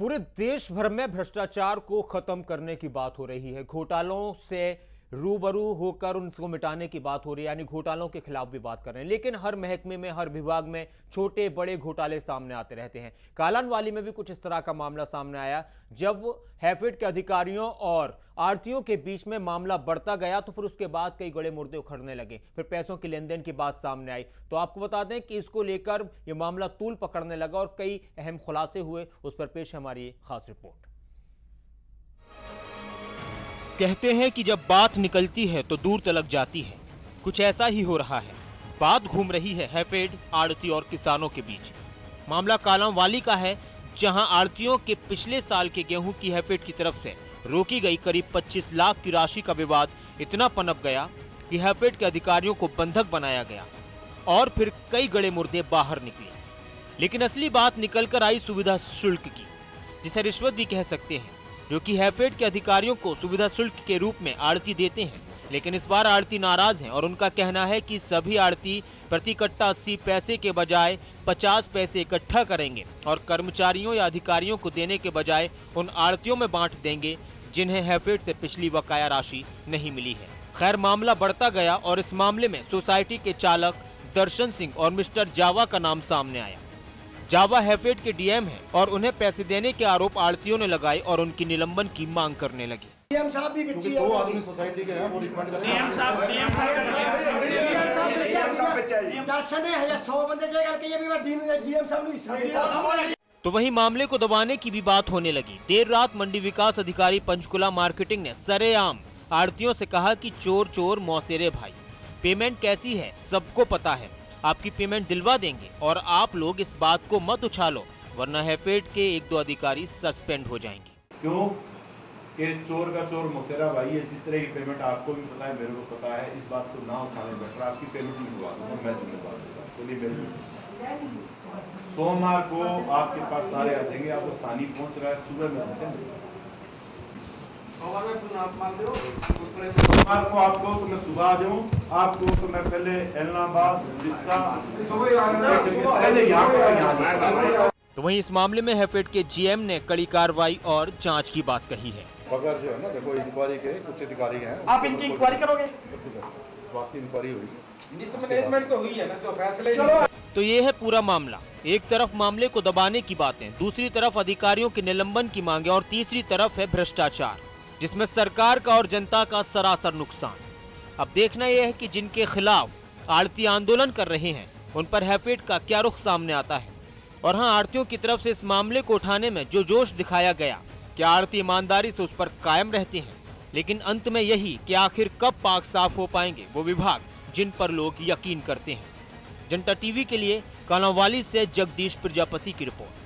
पूरे देश भर में भ्रष्टाचार को खत्म करने की बात हो रही है। घोटालों से रूबरू होकर उनको मिटाने की बात हो रही है, यानी घोटालों के खिलाफ भी बात कर रहे हैं। लेकिन हर महकमे में, हर विभाग में छोटे, बड़े घोटाले सामने आते रहते हैं। कालान वाली में भी कुछ इस तरह का मामला सामने आया। जब हैफेड के अधिकारियों और आरतियों के बीच में मामला बढ़ता गया तो फिर उसके बाद कई गड़े मुर्दे उखड़ने लगे। फिर पैसों की लेन देन की बात सामने आई। तो आपको बता दें कि इसको लेकर यह मामला तूल पकड़ने लगा और कई अहम खुलासे हुए। उस पर पेश हमारी खास रिपोर्ट। कहते हैं कि जब बात निकलती है तो दूर तलक जाती है। कुछ ऐसा ही हो रहा है। बात घूम रही है हैफेड, आड़ती और किसानों के बीच। मामला कालाम वाली का है, जहाँ आड़तियों के पिछले साल के गेहूँ की हैफेड की तरफ़ से रोकी गई करीब 25 लाख की राशि का विवाद इतना पनप गया कि हैफेड के अधिकारियों को बंधक बनाया गया और फिर कई गड़े मुर्दे बाहर निकले। लेकिन असली बात निकलकर आई सुविधा शुल्क की, जिसे रिश्वत भी कह सकते हैं। जो कि हैफेड के अधिकारियों को सुविधा शुल्क के रूप में आड़ती देते हैं। लेकिन इस बार आड़ती नाराज़ हैं और उनका कहना है कि सभी आड़ती प्रति कट्टा अस्सी पैसे के बजाय पचास पैसे इकट्ठा करेंगे और कर्मचारियों या अधिकारियों को देने के बजाय उन आड़तियों में बांट देंगे, जिन्हें हैफेड से पिछली बकाया राशि नहीं मिली है। खैर, मामला बढ़ता गया और इस मामले में सोसाइटी के चालक दर्शन सिंह और मिस्टर जावा का नाम सामने आया। जावा हैफेड के डीएम हैं और उन्हें पैसे देने के आरोप आड़तियों ने लगाए और उनकी निलंबन की मांग करने लगी। डीएम साहब भी दो आदमी सोसाइटी के हैं वो रिकमेंड डीएम साहब डीएम साहब तो वहीं मामले को दबाने की भी बात होने लगी। देर रात मंडी विकास अधिकारी पंचकुला मार्केटिंग ने सरेआम आड़तियों से कहा कि चोर चोर मौसेरे भाई। पेमेंट कैसी है सबको पता है। आपकी पेमेंट दिलवा देंगे और आप लोग इस बात को मत उछालो वरना हैफेड के एक दो अधिकारी सस्पेंड हो जाएँगे। क्यों? कि चोर का चोर मुसेरा भाई है जिस तरह की पेमेंट आपको भी पता है मेरे को पता है इस बात को ना उछाले बेटर आपकी पेमेंट निकलवा दूँगा मैं जिम्मेदार दूँगा चलिए मेरे सोमवार को आपके पास सारे आ जाएँगे आपको सानी पहुँच रहा है सुबह में मिलना। सोमवार को आपको तो मैं सुबह आ जाऊँ आपको तो मैं पहले इलाहाबाद सिरसा पहले यहाँ। तो वहीं इस मामले में हैफेड के जीएम ने कड़ी कार्रवाई और जाँच की बात कही है। बगैर जो है ना देखो इंक्वायरी के कुछ अधिकारी हैं आप इनकी इंक्वायरी करोगे? बाकी इंक्वायरी हुई। तो हुई है ना जो फैसले तो ये है पूरा मामला। एक तरफ़ मामले को दबाने की बातें दूसरी तरफ़ अधिकारियों के निलंबन की मांगे और तीसरी तरफ़ है भ्रष्टाचार। जिसमें सरकार का और जनता का सरासर नुकसान। अब देखना यह है कि जिनके खिलाफ आड़ती आंदोलन कर रहे हैं, उन पर हैफेड का क्या रुख सामने आता है? और हाँ आड़तियों की तरफ़ से इस मामले को उठाने में जो जोश दिखाया गया क्या आड़ती ईमानदारी से उस पर कायम रहते हैं, लेकिन अंत में यही कि आखिर कब पाक साफ़ हो पाएँगे वो विभाग जिन पर लोग यकीन करते हैं। जनता टीवी के लिए कालावाली से जगदीश प्रजापति की रिपोर्ट।